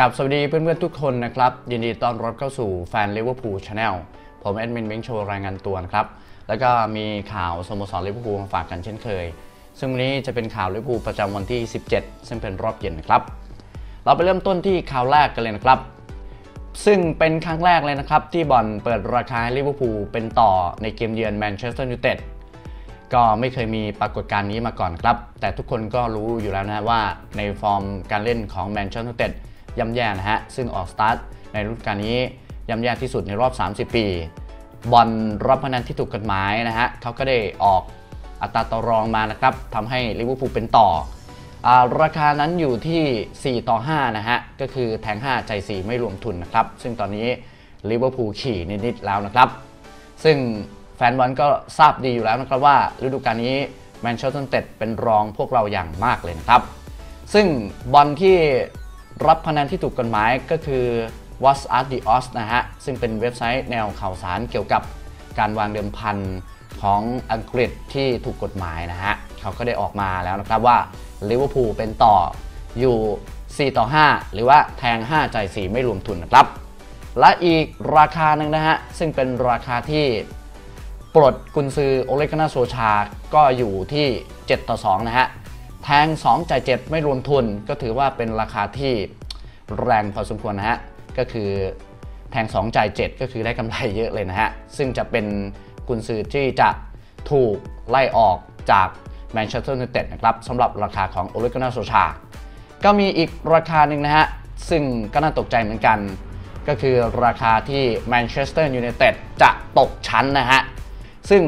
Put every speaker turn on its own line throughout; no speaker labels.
ครับสวัสดีเพื่อนๆทุกคนนะครับ ยินดีต้อนรับเข้าสู่แฟนลิเวอร์พูล Channel ผมแอดมินเม้งโชว์รายงานตัวนะครับ แล้วก็มีข่าวสโมสรลิเวอร์พูลมาฝากกันเช่นเคย ซึ่งวันนี้จะเป็นข่าวลิเวอร์พูลประจำวันที่ 17 ซึ่งเป็นรอบเย็นนะครับ เราไปเริ่มต้นที่ข่าวแรกกันเลยนะครับ ซึ่งเป็นครั้งแรกเลยนะครับ ที่บ่อนเปิดราคาลิเวอร์พูลเป็นต่อในเกมเยือนแมนเชสเตอร์ยูไนเต็ดก็ไม่เคยมีปรากฏการณ์นี้มาก่อนครับ แต่ทุกคนก็รู้อยู่แล้วนะว่าในฟอร์มการเล่นของแมนเชสเตอร์ยูไนเต็ด ย่ำแย่นะฮะ ซึ่งออกสตาร์ทในฤดูกาลนี้ย่ำแย่ที่สุดในรอบ 30 ปี บ่อนรับพนันที่ถูกกฎหมายนะฮะเขาก็ได้ออกอัตราต่อรองมานะครับทำให้ลิเวอร์พูลเป็นต่ออราคานั้นอยู่ที่ 4 ต่อ 5 นะฮะ ก็คือแทง 5 จ่าย 4 ไม่รวมทุนนะครับ ซึ่งตอนนี้ลิเวอร์พูลขี่นิดๆแล้วนะครับ ซึ่งแฟนบอลก็ทราบดีอยู่แล้วนะครับว่าฤดูกาลนี้แมนเชสเตอร์ยูไนเต็ดเป็นรองพวกเราอย่างมากเลยนะครับ ซึ่งบ่อนที่ รับพนันที่ถูกกฎหมายก็คือ What Are the Odds นะฮะ ซึ่งเป็นเว็บไซต์แนวข่าวสารเกี่ยวกับการวางเดิมพันของอังกฤษที่ถูกกฎหมายนะฮะ เขาก็ได้ออกมาแล้วนะครับว่าลิเวอร์พูลเป็นต่ออยู่ 4 ต่อ 5 หรือว่าแทง 5 จ่าย 4 ไม่รวมทุนนะครับ และอีกราคาหนึ่งนะฮะ ซึ่งเป็นราคาที่ปลดกุนซือโอเลกนาโซชา ก็อยู่ที่ 7 ต่อ 2 นะฮะ แทง2จ่าย7ไม่รวมทุน ก็ถือว่าเป็นราคาที่แรงพอสมควรนะฮะ ก็คือแทง2จ่าย7ก็คือได้กำไรเยอะเลยนะฮะ ซึ่งจะเป็นกุนซือที่จะถูกไล่ออกจากแมนเชสเตอร์ยูไนเต็ดนะครับสำหรับราคาของโอเลกุนนาร์ โซลชา ก็มีอีกราคาหนึ่งนะฮะ ซึ่งก็น่าตกใจเหมือนกัน ก็คือราคาที่แมนเชสเตอร์ยูไนเต็ดจะตกชั้นนะฮะ ซึ่ง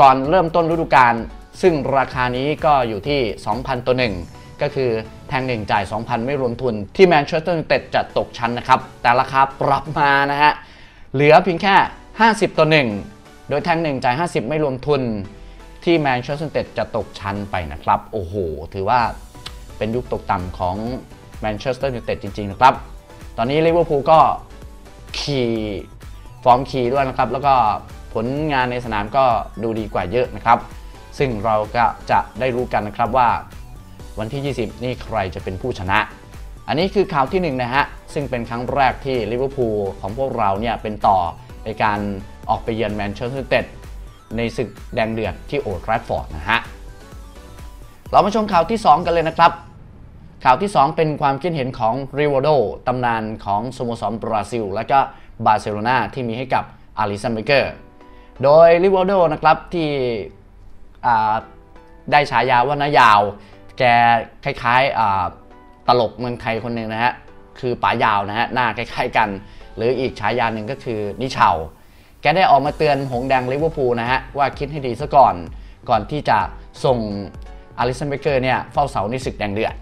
ก่อนเริ่มต้นฤดูกาล ซึ่งราคานี้ก็อยู่ที่ 2,000 ต่อหนึ่งก็คือแทงหนึ่งจ่าย 2,000 ไม่รวมทุน ที่แมนเชสเตอร์ยูไนเต็ดจะตกชั้นนะครับ แต่ราคาปรับมานะฮะ เหลือเพียงแค่ 50 ต่อหนึ่งโดยแทงหนึ่งจ่าย 50 ไม่รวมทุน ที่แมนเชสเตอร์ยูไนเต็ดจะตกชั้นไปนะครับ โอ้โห ถือว่าเป็นยุคตกต่ำของแมนเชสเตอร์ยูไนเต็ดจริง ๆ นะครับ ตอนนี้ลิเวอร์พูลก็ขี่ฟอร์มขี่ด้วยนะครับ แล้วก็ผลงานในสนามก็ดูดีกว่าเยอะนะครับ ซึ่งเราก็จะได้รู้กันนะครับว่า วันที่ 20 นี่ใครจะเป็นผู้ชนะ อันนี้คือข่าวที่หนึ่งนะฮะ ซึ่งเป็นครั้งแรกที่ลิเวอร์พูลของพวกเราเนี่ยเป็นต่อในการออกไปเยือนแมนเชสเตอร์ยูไนเต็ดในศึกแดงเดือดที่โอลด์แทรฟฟอร์ดนะฮะ เรามาชมข่าวที่ 2 กันเลยนะครับ ข่าวที่ 2 เป็นความคิดเห็นของริวัลโดตำนานของสโมสรบราซิล และก็บาร์เซโลนาที่มีให้กับอลิสซงเบ็คเกอร์ โดยริวัลโดนะครับที่ ได้ฉายาว่านายาว แกคล้ายๆตลกเมืองไทยคนหนึ่งนะฮะคือป๋ายาวนะฮะหน้าคล้ายๆกัน หรืออีกฉายาหนึ่งก็คือนิเชาแกได้ออกมาเตือนหงส์แดงลิเวอร์พูลนะฮะว่าคิดให้ดีซะก่อนก่อนที่จะส่งอลิสซงเบ็คเกอร์เนี่ยเฝ้าเสาในศึกแดงเดือด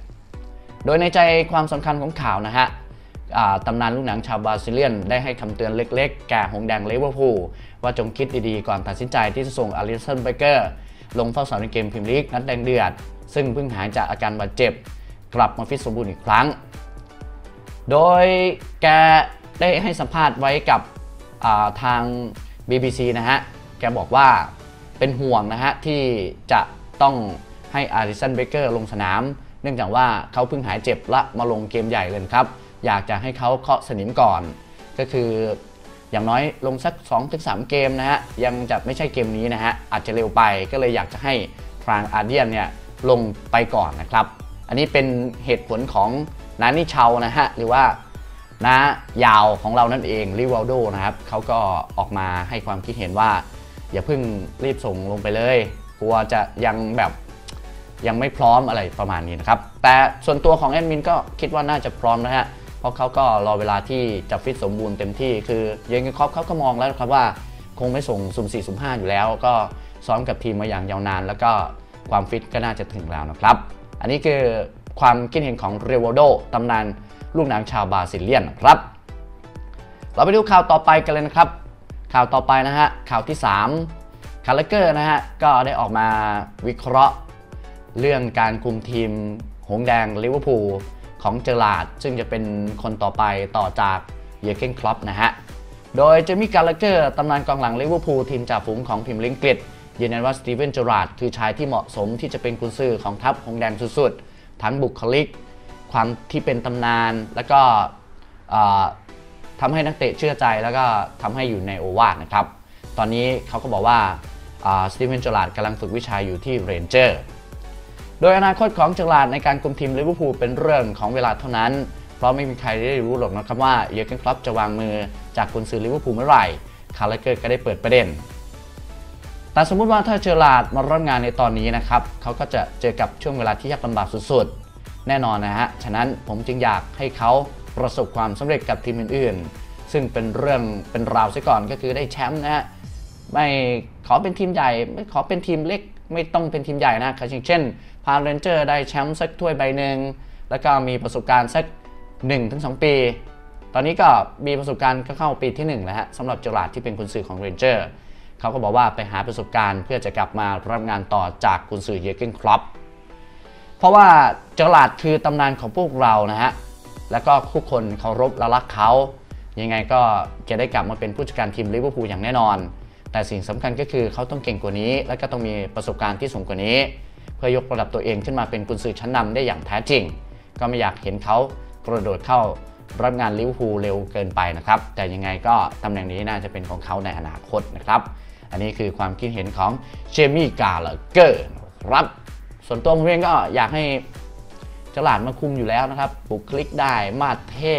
โดยในใจความสำคัญของข่าวนะฮะตำนานลูกหนังชาวบราซิเลียนได้ให้คำเตือนเล็กๆ แก่หงส์แดงลิเวอร์พูลว่าจงคิดดีๆ ก่อนตัดสินใจที่จะส่งอลิสซงเบ็คเกอร์ ลงเฝ้าเสาในเกมพรีเมียร์ลีกนัดแดงเดือด ซึ่งเพิ่งหายจากอาการบาดเจ็บ กลับมาฟิตสมบูรณ์อีกครั้ง โดยแกได้ให้สัมภาษณ์ไว้กับาทาง BBC นะฮะ แกบอกว่าเป็นห่วงนะฮะ ที่จะต้องให้อาริสันเบเกอร์ลงสนาม เนื่องจากว่าเขาเพิ่งหายเจ็บและมาลงเกมใหญ่เลยครับ อยากจะให้เขาเคาะสนิมก่อน ก็คือ อย่างน้อยลงสัก 2-3 เกมนะฮะ ยังจะไม่ใช่เกมนี้นะฮะ อาจจะเร็วไปก็เลยอยากจะให้ฟรานอาเดียนเนี่ยลงไปก่อนนะครับ อันนี้เป็นเหตุผลของนานิเชานะฮะ หรือว่าน้ายาวของเรานั่นเองริว a ลโดนะครับเขาก็ออกมาให้ความคิดเห็นว่า อย่าเพิ่งรีบส่งลงไปเลย กลัวจะยังแบบยังไม่พร้อมอะไรประมาณนี้นะครับ แต่ส่วนตัวของแอดมินก็คิดว่าน่าจะพร้อมนะฮะ เพราะเขาก็รอเวลาที่จะฟิตสมบูรณ์เต็มที่ คือเยนเกนครอปเขาก็มองแล้วครับว่าคงไม่ส่งสุ่ม4สุ่ม5อยู่แล้ว ก็ซ้อมกับทีมมาอย่างยาวนาน แล้วก็ความฟิตก็น่าจะถึงแล้วนะครับ อันนี้คือความคิดเห็นของริวัลโดตำนานลูกหนังชาวบราซิเลียนครับ เราไปดูข่าวต่อไปกันเลยนะครับ ข่าวต่อไปนะฮะข่าวที่ 3 คาร์ราเกอร์นะฮะก็ได้ออกมาวิเคราะห์ เรื่องการคุมทีมหงส์แดงลิเวอร์พูล ของเจอร์ราร์ดซึ่งจะเป็นคนต่อไปต่อจากเยอร์เกนคล็อปป์นะฮะ โดยเจมี่คาร์ราเกอร์ตำนานกองหลังลิเวอร์พูลทีมจ่าฝูงของพรีเมียร์ลีกอังกฤษยืนยันว่าสตีเวนเจอร์ราร์ดคือชายที่เหมาะสมที่จะเป็นกุนซือของทัพหงส์แดงสุดๆ ทั้งบุคลิก ความที่เป็นตำนานแล้วก็ทำให้นักเตะเชื่อใจแล้วก็ทำให้อยู่ในโอวาทนะครับ ตอนนี้เขาก็บอกว่าสตีเฟนเจอร์ราร์ดกำลังฝึกวิชาอยู่ที่เรนเจอร์ส โดยอนาคตของเจอร์ราร์ดในการคุมทีมลิเวอร์พูลเป็นเรื่องของเวลาเท่านั้น เพราะไม่มีใครได้รู้หรอกนะครับว่าเยอร์เกนคล็อปป์จะวางมือจากกุนซือลิเวอร์พูลเมื่อไหร่ คาร์ราเกอร์ก็ได้เปิดประเด็น แต่สมมุติว่าถ้าเจอร์ราร์ดมาร่วมงานในตอนนี้นะครับเขาก็จะเจอกับช่วงเวลาที่ยากลำบากสุดๆ แน่นอนนะฮะ ฉะนั้นผมจึงอยากให้เขาประสบความสำเร็จกับทีมอื่นๆ ซึ่งเป็นเรื่องเป็นราวซะก่อนก็คือได้แชมป์นะฮะ ไม่ขอเป็นทีมใหญ่ ไม่ขอเป็นทีมเล็ก ไม่ต้องเป็นทีมใหญ่นะอย่างเช่น พาเรนเจอร์สได้แชมป์สักถ้วยใบหนึ่งแล้วก็มีประสบการณ์สัก 1-2 ปี ตอนนี้ก็มีประสบการณ์ก็เข้าปีที่1แล้วฮะสำหรับเจอร์ราร์ดที่เป็นกุนซือของเรนเจอร์สเขาก็บอกว่าไปหาประสบการณ์เพื่อจะกลับมารับงานต่อจากกุนซือเยอร์เกนคล็อปป์เพราะว่าเจอร์ราร์ดคือตำนานของพวกเรานะฮะแล้วก็ทุกคนเคารพและรักเขายังไงก็จะได้กลับมาเป็นผู้จัดการทีมลิเวอร์พูลอย่างแน่นอน แต่สิ่งสำคัญก็คือเขาต้องเก่งกว่านี้ และก็ต้องมีประสบการณ์ที่สูงกว่านี้ เพื่อยกระดับตัวเองขึ้นมาเป็นกุนซือชั้นนำได้อย่างแท้จริง ก็ไม่อยากเห็นเขากระโดดเข้ารับงานลิเวอร์พูลเร็วเกินไปนะครับ แต่ยังไงก็ตำแหน่งนี้น่าจะเป็นของเขาในอนาคตนะครับ อันนี้คือความคิดเห็นของเจมี่คาร์ราเกอร์ครับ ส่วนตัวผมเองก็อยากให้เจอร์ราร์ดมาคุมอยู่แล้วนะครับบุคลิกได้มาเท่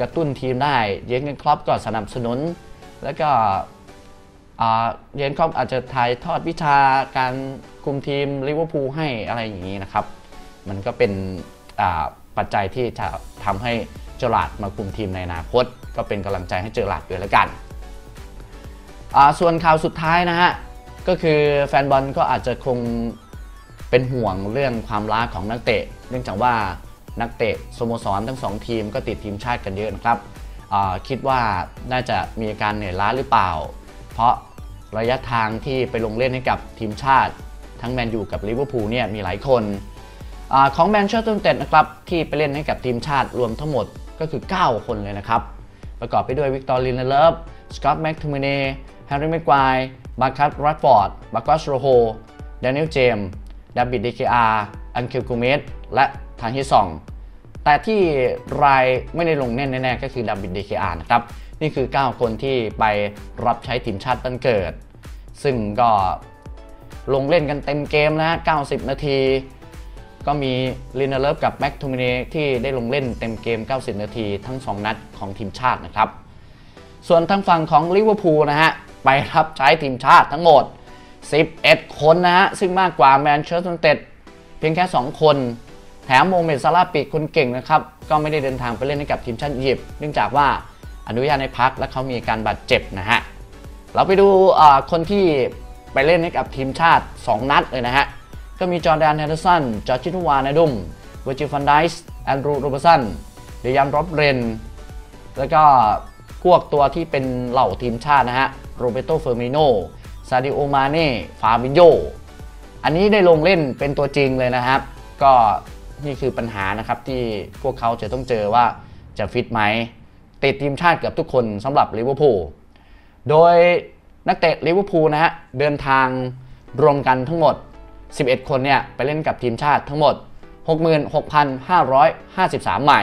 กระตุ้นทีมได้เยนกันครอปก็สนับสนุน แล้วก็เย็นครอปอาจจะถ่ายทอดวิชาการ คุมทีมลิเวอร์พูลให้อะไรอย่างนี้นะครับ มันก็เป็นปัจจัยที่จะทำให้เจอราดมาคุมทีมในอนาคต ก็เป็นกำลังใจให้เจอราดด้วยแล้วกัน ส่วนข่าวสุดท้ายนะฮะ ก็คือแฟนบอลก็อาจจะคงเป็นห่วงเรื่องความล้าของนักเตะ เนื่องจากว่านักเตะสโมสรทั้ง 2 ทีมก็ติดทีมชาติกันเยอะนะครับคิดว่าน่าจะมีอาการเหนื่อยล้าหรือเปล่า เพราะระยะทางที่ไปลงเล่นให้กับทีมชาติ ทั้งแมนยูกับลิเวอร์พูลเนี่ยมีหลายคนของแมนเชสเตอร์ยูไนเต็ดนะครับที่ไปเล่นให้กับทีมชาติรวมทั้งหมดก็คือ 9 คนเลยนะครับ ประกอบไปด้วยวิกตอร์ลินเดเลิฟสก็อตต์แม็คโทมิเนย์แฮร์รี่แม็กไกวร์มาร์คัสแรชฟอร์ดมาร์กอสโรโฮเดนิเอลเจมดาบิดเดเคอาร์อันเคลกูเมสและทางฮิซอง แต่ที่รายไม่ได้ลงแน่แน่ก็คือดาบิดเดเคอาร์นะครับ นี่คือ 9 คนที่ไปรับใช้ทีมชาติบ้านเกิด ซึ่งก็ ลงเล่นกันเต็มเกมนะ90 นาที ก็มีลินเดเลิฟกับแม็คโทมิเนย์ที่ได้ลงเล่นเต็มเกม 90 นาที ทั้ง 2 นัดของทีมชาตินะครับ ส่วนทางฝั่งของลิเวอร์พูลนะฮะ ไปรับใช้ทีมชาติทั้งหมด 11 คนนะฮะ ซึ่งมากกว่าแมนเชสเตอร์ยูไนเต็ดเพียงแค่ 2 คนแถมโมฮาเหม็ดซาลาห์ปีกคนเก่งนะครับ ก็ไม่ได้เดินทางไปเล่นให้กับทีมชาติอียิปต์เนื่องจากว่าอนุญาตให้พักและเขามีการบาดเจ็บนะฮะ เราไปดูคนที่ ไปเล่นให้กับทีมชาติ 2 นัดเลยนะฮะ ก็มีจอร์แดนเฮนเดอร์สัน จอร์จินิโอไวจ์นัลดุมเวอร์จิลฟานไดจ์คแอนดรูว์โรเบิร์ตสันเดยันลอฟเรน แล้วก็พวกตัวที่เป็นเหล่าทีมชาตินะฮะ โรแบร์โตฟีร์มิโน ซาดิโอ มาเน่ ฟาบินโญ อันนี้ได้ลงเล่นเป็นตัวจริงเลยนะครับ ก็นี่คือปัญหานะครับที่พวกเขาจะต้องเจอว่าจะฟิตไหมติดทีมชาติเกือบทุกคนสำหรับลิเวอร์พูล โดย นักเตะลิเวอร์พูลนะฮะเดินทางรวมกันทั้งหมด 11 คนเนี่ยไปเล่นกับทีมชาติทั้งหมด 66,553ไมล์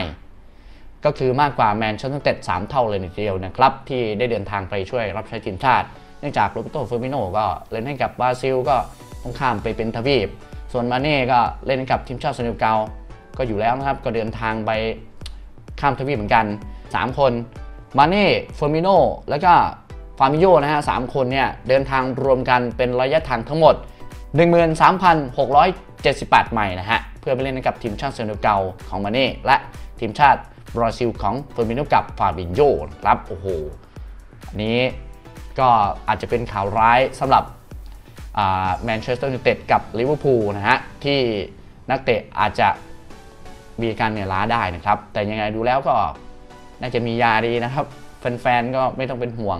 ก็คือมากกว่าแมนเชสเตอร์ยูไนเต็ด3เท่าเลยทีเดียวนะครับที่ได้เดินทางไปช่วยรับใช้ทีมชาติ เนื่องจากโรแบร์โตฟีร์มิโนก็เล่นให้กับบราซิลก็ต้องข้ามไปเป็นทวีป ส่วนมาเน่ก็เล่นกับทีมชาติเซเนกัลก็อยู่แล้วนะครับก็เดินทางไปข้ามทวีปเหมือนกัน 3 คนมาเน่ฟีร์มิโนแล้วก็ ฟาบินโญนะฮะสามคนเนี่ยเดินทางรวมกันเป็นระยะทางทั้งหมด 13,678 ไมล์นะฮะ เพื่อไปเล่นกับทีมชาติเซเนกัลของมาเน่และทีมชาติบราซิลของฟีร์มิโนกับฟาบินโญครับโอ้โหอันนี้ก็อาจจะเป็นข่าวร้ายสำหรับแมนเชสเตอร์ยูไนเต็ดกับลิเวอร์พูลนะฮะ ที่นักเตะอาจจะมีการเหนื่อยล้าได้นะครับ แต่ยังไงดูแล้วก็น่าจะมียาดีนะครับ แฟนๆ ก็ไม่ต้องเป็นห่วง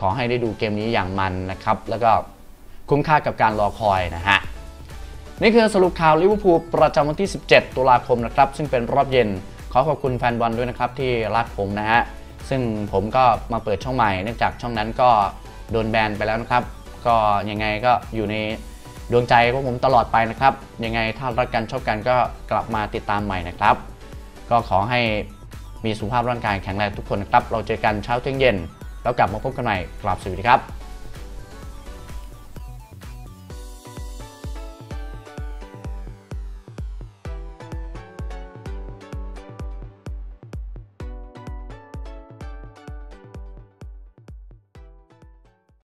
ขอให้ได้ดูเกมนี้อย่างมันนะครับ แล้วก็คุ้มค่ากับการรอคอยนะฮะ นี่คือสรุปข่าวลิเวอร์พูลประจำวันที่ 17 ตุลาคมนะครับ ซึ่งเป็นรอบเย็น ขอขอบคุณแฟนบอลด้วยนะครับที่รักผมนะฮะ ซึ่งผมก็มาเปิดช่องใหม่ เนื่องจากช่องนั้นก็โดนแบนไปแล้วนะครับ ก็ยังไงก็อยู่ในดวงใจพวกผมตลอดไปนะครับ ยังไงถ้ารักกันชอบกันก็กลับมาติดตามใหม่นะครับ ก็ขอให้มีสุขภาพร่างกายแข็งแรงทุกคนนะครับ เราเจอกันเช้าเที่ยงเย็น แล้วกลับมาพบกันใหม่กลับสวัสดีครับ